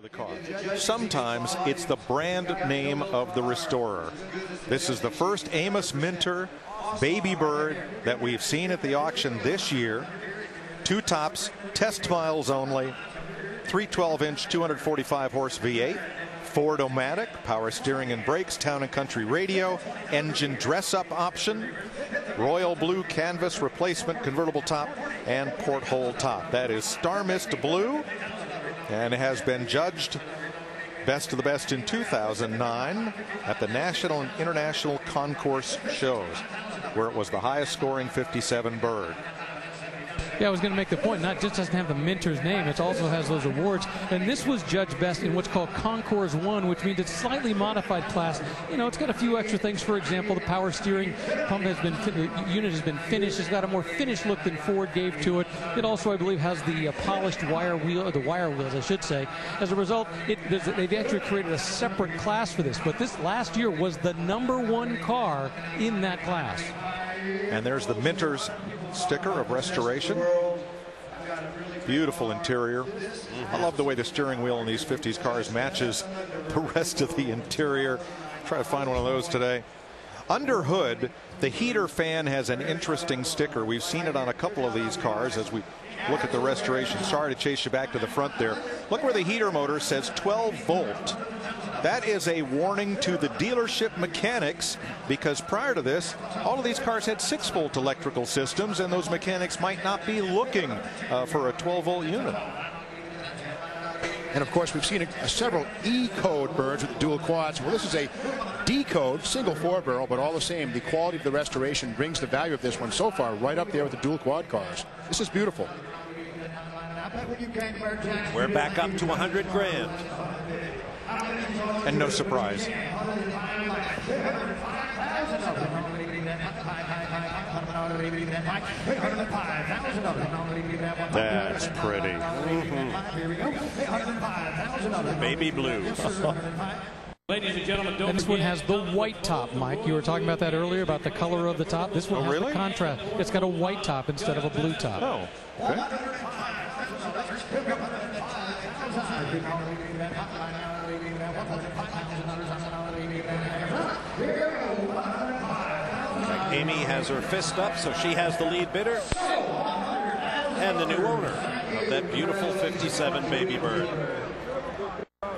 The car. Sometimes it's the brand name of the restorer. This is the first Amos Minter baby bird that we've seen at the auction this year. Two tops, test miles only, 312 inch, 245 horse V8, Ford-O-Matic, power steering and brakes, town and country radio, engine dress up option, royal blue canvas replacement convertible top, and porthole top. That is Starmist Blue and has been judged best of the best in 2009 at the National and International Concours shows, where it was the highest scoring 57 bird. Yeah, I was going to make the point. Not just doesn't have the Minter's name, it also has those awards. And this was judged best in what's called Concours One, which means it's slightly modified class. You know, it's got a few extra things. For example, the power steering pump has been the unit has been finished. It's got a more finished look than Ford gave to it. It also, I believe, has the uh, polished wire wheel, or the wire wheels, I should say. As a result, it, they've actually created a separate class for this. But this last year was the number one car in that class. And there's the Minter's sticker of restoration. Beautiful interior. I love the way the steering wheel in these 50s cars matches the rest of the interior. Try to find one of those today. Under hood, the heater fan has an interesting sticker. We've seen it on a couple of these cars as we look at the restoration. Sorry to chase you back to the front there. Look where the heater motor says 12 volt. That is a warning to the dealership mechanics because prior to this, all of these cars had 6 volt electrical systems, and those mechanics might not be looking uh, for a 12 volt unit. And of course, we've seen a, a several E code birds with dual quads. Well, this is a D code, single four barrel, but all the same, the quality of the restoration brings the value of this one so far right up there with the dual quad cars. This is beautiful. We're back up to 100 grand. And no surprise. That's pretty. Mm -hmm. Baby blue. Ladies and gentlemen, and this one has the white top, Mike. You were talking about that earlier about the color of the top. This one oh, has really? the contrast. It's got a white top instead of a blue top. Oh, okay. Amy has her fist up, so she has the lead bidder. And the new owner of that beautiful 57 baby bird.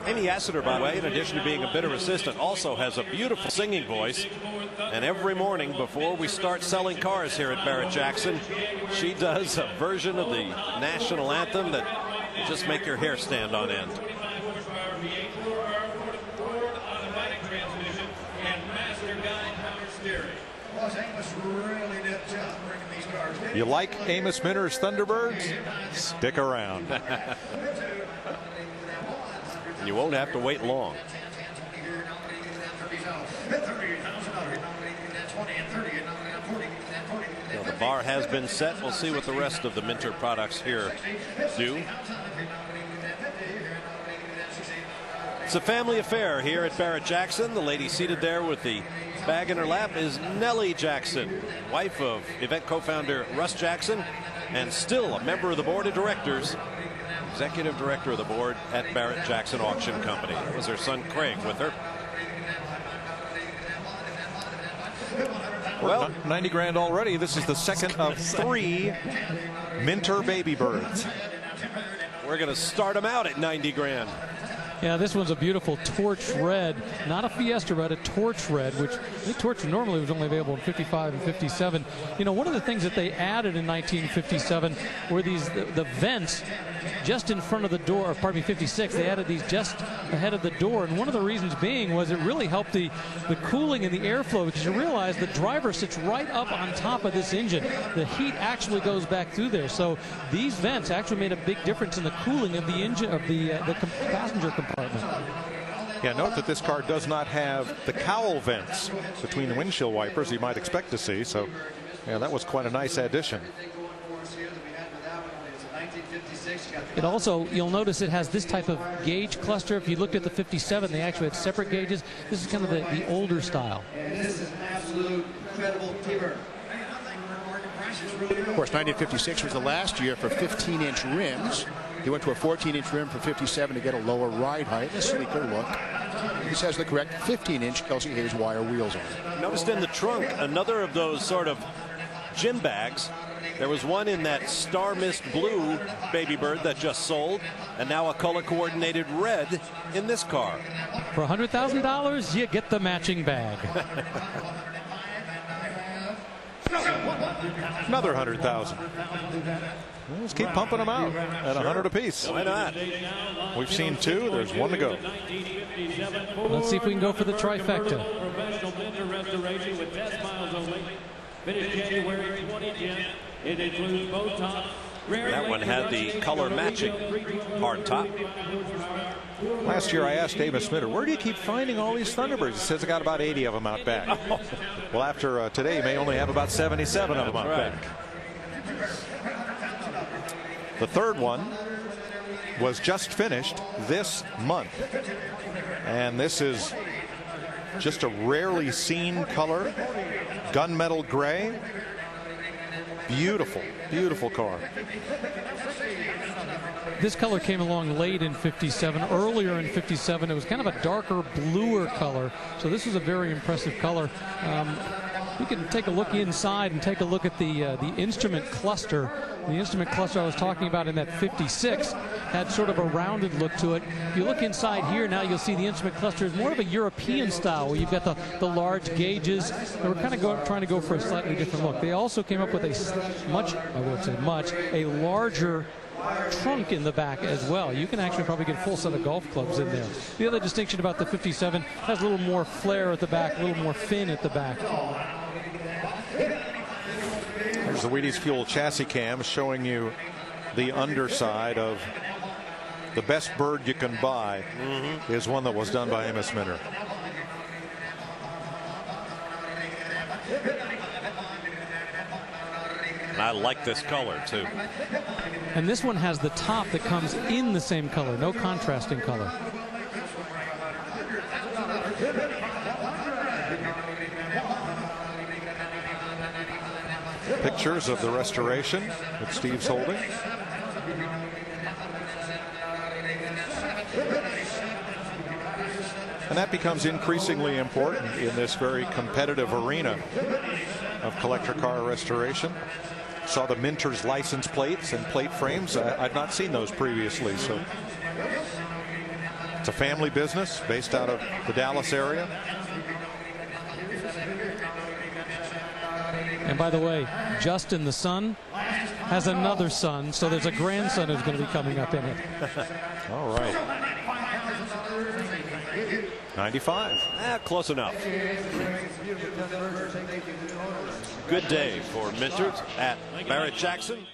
Amy Assiter, by the way, in addition to being a bidder assistant, also has a beautiful singing voice. And every morning before we start selling cars here at Barrett Jackson, she does a version of the national anthem that will just make your hair stand on end. You like Amos Minter's Thunderbirds? Stick around. And you won't have to wait long. Now the bar has been set. We'll see what the rest of the Minter products here do. It's a family affair here at Barrett Jackson. The lady seated there with the bag in her lap is Nellie Jackson, wife of event co-founder Russ Jackson, and still a member of the board of directors, executive director of the board at Barrett Jackson Auction Company. That was her son Craig with her. Well, 90 grand already. This is the second of three Minter baby birds. We're going to start them out at 90 grand. Yeah, this one's a beautiful torch red, not a Fiesta red, a torch red, which the torch normally was only available in 55 and 57. You know, one of the things that they added in 1957 were these the, the vents just in front of the door, or pardon me, 56. They added these just ahead of the door, and one of the reasons being was it really helped the the cooling and the airflow because you realize the driver sits right up on top of this engine. The heat actually goes back through there, so these vents actually made a big difference in the cooling of the engine of the uh, the passenger compartment. Yeah, note that this car does not have the cowl vents between the windshield wipers you might expect to see. So, yeah, that was quite a nice addition. It also, you'll notice it has this type of gauge cluster. If you looked at the 57, they actually had separate gauges. This is kind of the, the older style. And this is an absolute incredible keeper. Of course, 1956 was the last year for 15-inch rims. He went to a 14-inch rim for 57 to get a lower ride height, a sleeker look. This has the correct 15-inch Kelsey Hayes wire wheels on it. Noticed in the trunk another of those sort of gym bags. There was one in that star mist blue baby bird that just sold, and now a color coordinated red in this car. For $100,000, you get the matching bag. Another 100,000. Let's keep pumping them out at 100 apiece. Why not? We've seen two. There's one to go. Let's see if we can go for the trifecta. Professional Minter Restoration with test miles only. Finished January 2010. It includes both tops. That one had the color matching hard top. Last year I asked Davis Smitter, where do you keep finding all these Thunderbirds? He says I got about 80 of them out back. well, after uh, today, you may only have about 77 of them out right. back. The third one was just finished this month. And this is just a rarely seen color, gunmetal gray. Beautiful, beautiful car. This color came along late in 57. Earlier in 57, it was kind of a darker, bluer color. So this was a very impressive color. Um, we can take a look inside and take a look at the uh, the instrument cluster. The instrument cluster I was talking about in that 56 had sort of a rounded look to it. If you look inside here now, you'll see the instrument cluster is more of a European style, where you've got the, the large gauges. They were kind of go, trying to go for a slightly different look. They also came up with a much, I won't say much, a larger trunk in the back as well. You can actually probably get a full set of golf clubs in there. The other distinction about the 57 has a little more flare at the back, a little more fin at the back. There's the Wheaties Fuel chassis cam showing you the underside of the best bird you can buy mm-hmm. is one that was done by Amos Minter. And I like this color too. And this one has the top that comes in the same color, no contrasting color. Pictures of the restoration that Steve's holding. And that becomes increasingly important in this very competitive arena of collector car restoration. Saw the Minter's license plates and plate frames. I, I'd not seen those previously, so it's a family business based out of the Dallas area. And by the way, Justin the son has another son, so there's a grandson who's going to be coming up in it. All right. 95. Ah, close enough. Good day for Minters at Barrett Jackson.